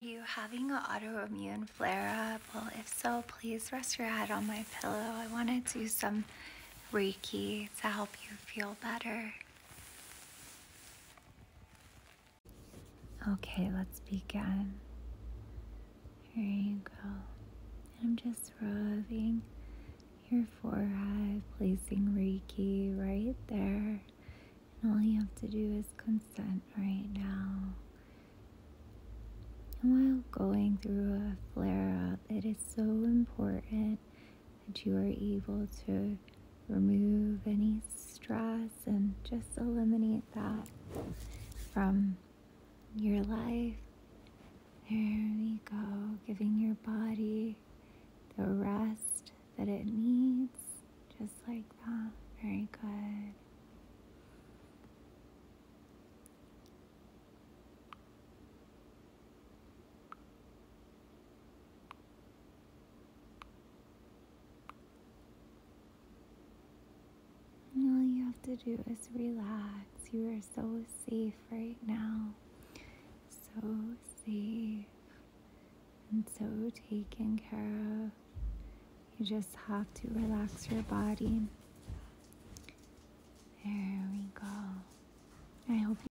Are you having an autoimmune flare up? Well, if so, please rest your head on my pillow. I want to do some Reiki to help you feel better. Okay, let's begin. Here you go. I'm just rubbing your forehead, placing Reiki right there. And all you have to do is consent right. And while going through a flare up, it is so important that you are able to remove any stress and just eliminate that from your life. There we go, giving your body the rest that it needs, just like that. Very good. all you have to do is relax. You are so safe right now. So safe and so taken care of. You just have to relax your body. There